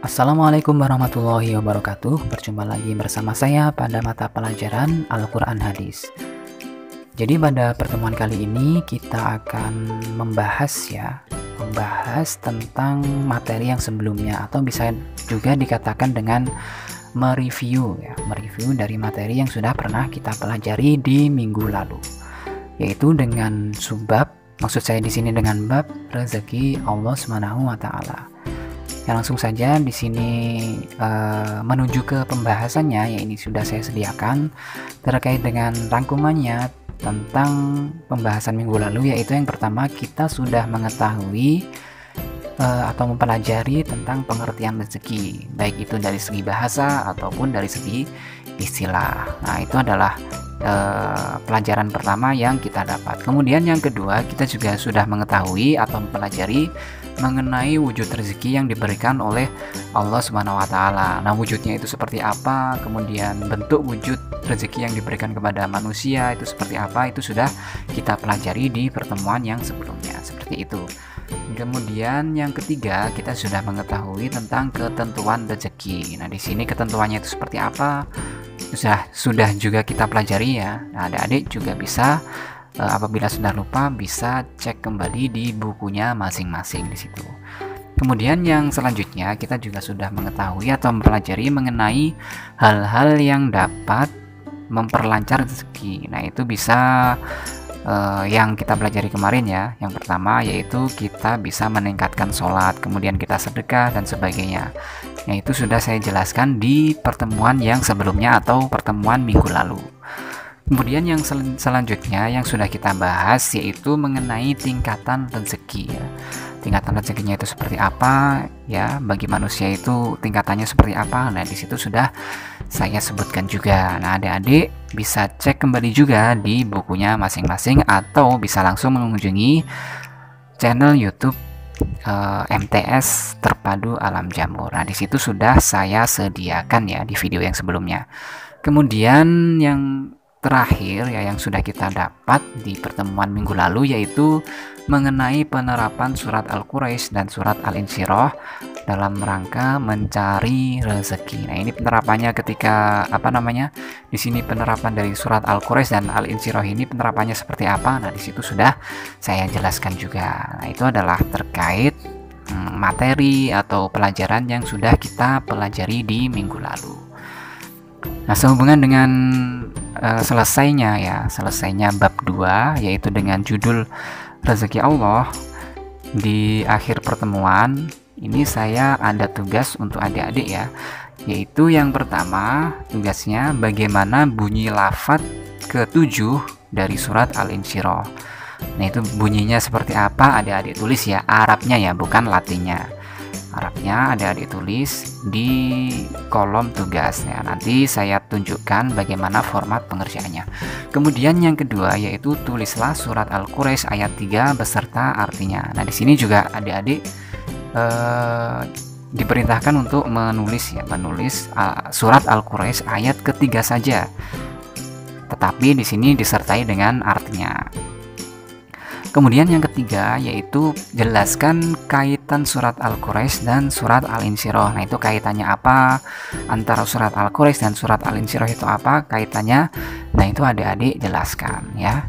Assalamualaikum warahmatullahi wabarakatuh. Berjumpa lagi bersama saya pada mata pelajaran Al-Qur'an Hadis. Jadi pada pertemuan kali ini kita akan membahas ya, membahas tentang materi yang sebelumnya atau bisa juga dikatakan dengan mereview ya, mereview dari materi yang sudah pernah kita pelajari di minggu lalu. Yaitu dengan subbab, maksud saya di sini dengan bab rezeki Allah Subhanahu wa taala. Ya langsung saja di sini uh, menuju ke pembahasannya ya ini sudah saya sediakan terkait dengan rangkumannya tentang pembahasan minggu lalu yaitu yang pertama kita sudah mengetahui uh, atau mempelajari tentang pengertian rezeki baik itu dari segi bahasa ataupun dari segi istilah. Nah, itu adalah uh, pelajaran pertama yang kita dapat. Kemudian yang kedua, kita juga sudah mengetahui atau mempelajari mengenai wujud rezeki yang diberikan oleh Allah Subhanahu wa taala. Nah, wujudnya itu seperti apa? Kemudian bentuk wujud rezeki yang diberikan kepada manusia itu seperti apa? Itu sudah kita pelajari di pertemuan yang sebelumnya. Seperti itu. Kemudian yang ketiga, kita sudah mengetahui tentang ketentuan rezeki. Nah, di sini ketentuannya itu seperti apa? Sudah sudah juga kita pelajari ya. Nah, adik-adik juga bisa uh, apabila sudah lupa bisa cek kembali di bukunya masing-masing di situ. Kemudian yang selanjutnya kita juga sudah mengetahui atau mempelajari mengenai hal-hal yang dapat memperlancar rezeki. Nah, itu bisa uh, yang kita pelajari kemarin ya. Yang pertama yaitu kita bisa meningkatkan sholat, kemudian kita sedekah dan sebagainya. Yang itu sudah saya jelaskan di pertemuan yang sebelumnya atau pertemuan minggu lalu. Kemudian yang sel selanjutnya yang sudah kita bahas yaitu mengenai tingkatan rezeki ya. Tingkatan rezekinya itu seperti apa ya? Bagi manusia itu tingkatannya seperti apa? Nah, di situ sudah saya sebutkan juga. Nah, adik-adik bisa cek kembali juga di bukunya masing-masing atau bisa langsung mengunjungi channel YouTube uh, eh, MTS Terpadu Alam Jamur. Nah, di situ sudah saya sediakan ya di video yang sebelumnya. Kemudian yang terakhir ya yang sudah kita dapat di pertemuan minggu lalu yaitu mengenai penerapan surat Al-Quraisy dan surat Al-Insyirah dalam rangka mencari rezeki. Nah, ini penerapannya ketika apa namanya? Di sini penerapan dari surat Al-Quraisy dan Al-Insyirah ini penerapannya seperti apa? Nah, di situ sudah saya jelaskan juga. Nah, itu adalah terkait hmm, materi atau pelajaran yang sudah kita pelajari di minggu lalu. Nah, sehubungan dengan uh, selesainya ya selesainya bab 2 yaitu dengan judul rezeki Allah di akhir pertemuan ini saya ada tugas untuk adik-adik ya yaitu yang pertama tugasnya bagaimana bunyi lafat ketujuh dari surat Al-Insyirah nah itu bunyinya seperti apa adik-adik tulis ya Arabnya ya bukan Latinnya Arabnya ada ditulis di kolom tugasnya. Nanti saya tunjukkan bagaimana format pengerjaannya. Kemudian yang kedua yaitu tulislah surat Al-Quraisy ayat 3 beserta artinya. Nah, di sini juga adik-adik eh, diperintahkan untuk menulis ya, menulis uh, surat Al-Quraisy ayat ketiga saja. Tetapi di sini disertai dengan artinya. Kemudian yang ketiga yaitu jelaskan kaitan surat Al-Quraisy dan surat Al-Insyirah. Nah, itu kaitannya apa antara surat Al-Quraisy dan surat Al-Insyirah itu apa kaitannya? Nah, itu adik-adik jelaskan ya.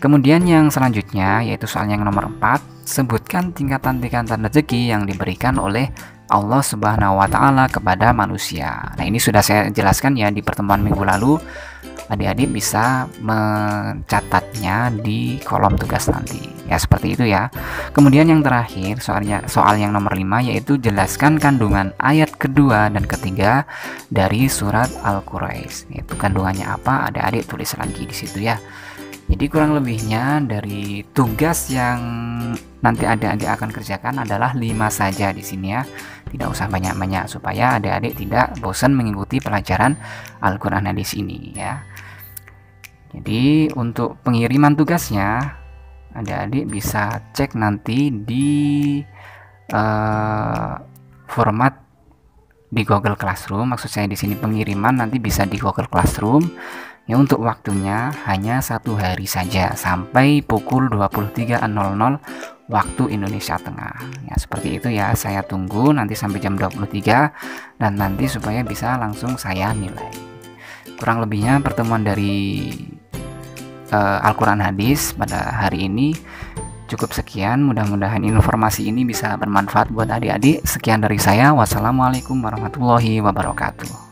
Kemudian yang selanjutnya yaitu soal yang nomor 4, sebutkan tingkatan-tingkatan rezeki yang diberikan oleh Allah Subhanahu wa taala kepada manusia. Nah, ini sudah saya jelaskan ya di pertemuan minggu lalu. Adik-adik bisa mencatatnya di kolom tugas nanti. Ya seperti itu ya. Kemudian yang terakhir soalnya soal yang nomor 5 yaitu jelaskan kandungan ayat kedua dan ketiga dari surat Al-Quraisy itu kandungannya apa? Adik-adik tulis lagi di situ ya jadi kurang lebihnya dari tugas yang nanti adik-adik akan kerjakan adalah 5 saja di sini ya. Tidak usah banyak-banyak supaya adik-adik tidak bosan mengikuti pelajaran Al-Qur'an di sini ya. Jadi untuk pengiriman tugasnya adik-adik bisa cek nanti di uh, format di Google Classroom. Maksud saya di sini pengiriman nanti bisa di Google Classroom Ya untuk waktunya hanya satu hari saja sampai pukul 23.00 waktu Indonesia Tengah. Ya seperti itu ya. Saya tunggu nanti sampai jam 23 dan nanti supaya bisa langsung saya nilai. Kurang lebihnya pertemuan dari uh, Al-Qur'an hadis pada hari ini cukup sekian. Mudah-mudahan informasi ini bisa bermanfaat buat adik-adik. Sekian dari saya. Wassalamualaikum warahmatullahi wabarakatuh.